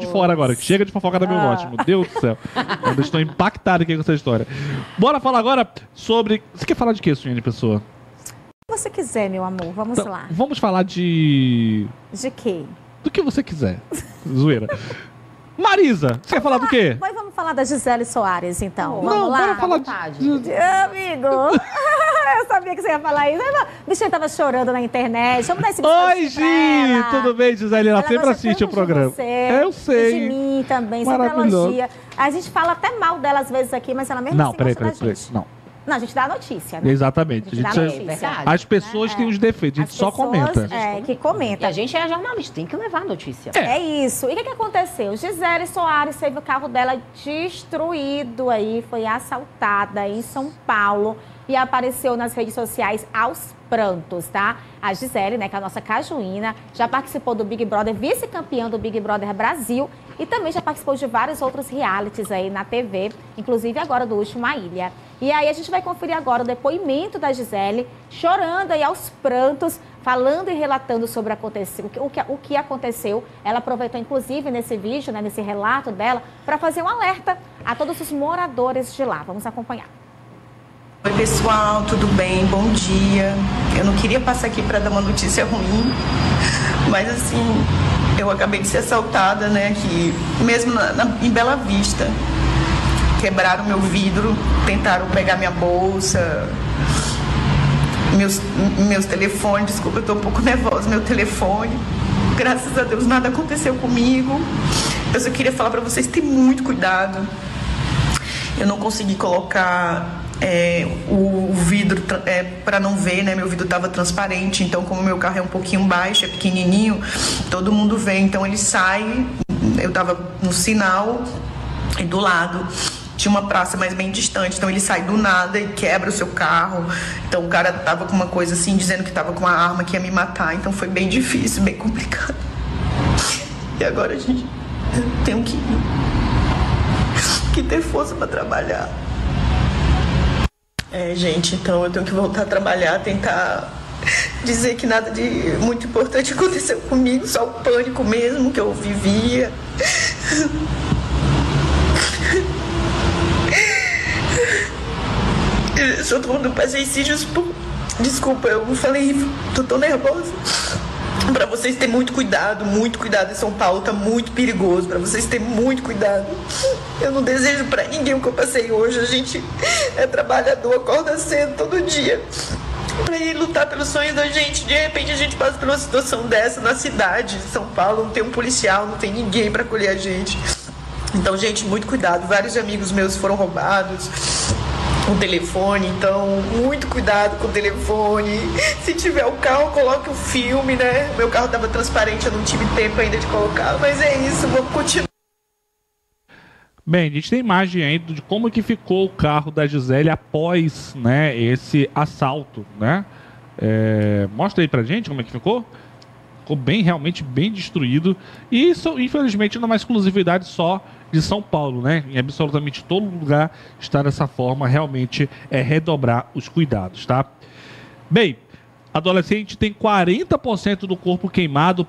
de fora agora. que Chega de fofoca da meu Ah. ótimo. Deus do céu. Eu estou impactado aqui com essa história. Bora falar agora sobre. Você quer falar de quê, Suene Pessoa? Se você quiser, meu amor, vamos Então, lá. Vamos falar de. De quê? Do que você quiser. Zoeira. Marisa, você quer falar do quê? Mas vamos falar da Gisele Soares, então. Não, vamos lá? bora falar de. De- Amigo, eu sabia que você ia falar isso. O bichinho tava chorando na internet. Vamos dar esse Oi, Gi! ela. Tudo bem, Gisele? Ela, sempre gosta assiste o programa. você, É, eu sei. De mim também, sempre Maravilhoso. elogia. A gente fala até mal dela às vezes aqui, mas ela mesmo Não, assim peraí, gosta peraí, da peraí. gente. Não. Não, a gente dá a notícia, né? Exatamente. A gente dá A gente- notícia. as pessoas têm os defeitos, a gente As só pessoas, comenta. É, que comenta. E a gente é jornalista, tem que levar a notícia. É isso. E o que, que aconteceu? Gisele Soares teve o carro dela destruído aí, foi assaltada em São Paulo e apareceu nas redes sociais aos prantos, tá? A Gisele, né, que é a nossa cajuína, já participou do Big Brother, vice-campeã do Big Brother Brasil e também já participou de vários outros realities aí na TV, inclusive agora do último Ilha. E aí a gente vai conferir agora o depoimento da Gisele, chorando aí aos prantos, falando e relatando sobre acontecer- o que, o que- o que aconteceu. Ela aproveitou, inclusive, nesse vídeo, né, nesse relato dela, para fazer um alerta a todos os moradores de lá. Vamos acompanhar. Oi pessoal, tudo bem? Bom dia. Eu não queria passar aqui para dar uma notícia ruim, mas assim, eu acabei de ser assaltada, né? Aqui, mesmo na- na- em Bela Vista. Quebraram meu vidro, tentaram pegar minha bolsa, meus, meus telefones, desculpa, eu tô um pouco nervosa, meu telefone. Graças a Deus nada aconteceu comigo. Eu só queria falar para vocês ter muito cuidado. Eu não consegui colocar é, o, vidro para não ver, né? Meu vidro estava transparente, então como meu carro é um pouquinho baixo, é pequenininho, todo mundo vê. Então ele sai, eu estava no sinal e do lado tinha uma praça mais bem distante, então ele sai do nada e quebra o seu carro. Então o cara tava com uma coisa assim, dizendo que tava com uma arma que ia me matar, então foi bem difícil, bem complicado. E agora a gente tem que, que ter força para trabalhar. É, gente, então eu tenho que voltar a trabalhar, tentar dizer que nada de muito importante aconteceu comigo, só o pânico mesmo que eu vivia. Eu só tô mandando passei sítios por. Desculpa, eu falei, tô tão nervosa. Pra vocês terem muito cuidado, muito cuidado em São Paulo, tá muito perigoso. Pra vocês terem muito cuidado. Eu não desejo pra ninguém o que eu passei hoje. A gente é trabalhador, acorda cedo todo dia pra ir lutar pelos sonhos da gente. De repente a gente passa por uma situação dessa na cidade de São Paulo, não tem um policial, não tem ninguém pra acolher a gente. Então, gente, muito cuidado. Vários amigos meus foram roubados o telefone, então muito cuidado com o telefone. Se tiver o carro, coloque o filme, né? Meu carro tava transparente, eu não tive tempo ainda de colocar, mas é isso, vamos continuar. Bem, a gente tem imagem aí de como que ficou o carro da Gisele após né, esse assalto, né? É, mostra aí pra gente como é que ficou. Ficou bem, realmente bem destruído. E isso, infelizmente, não é uma exclusividade só de São Paulo, né? Em absolutamente todo lugar está dessa forma, realmente é redobrar os cuidados, tá? Bem, adolescente tem 40% do corpo queimado